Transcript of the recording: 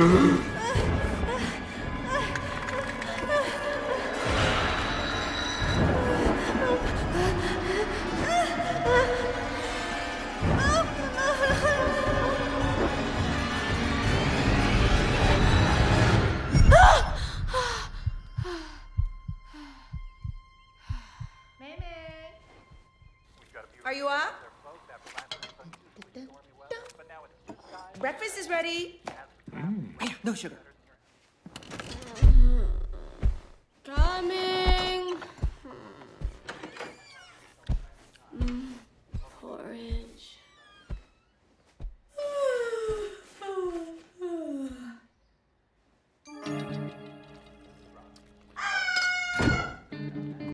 Are you up? Breakfast is ready. Mm. No sugar.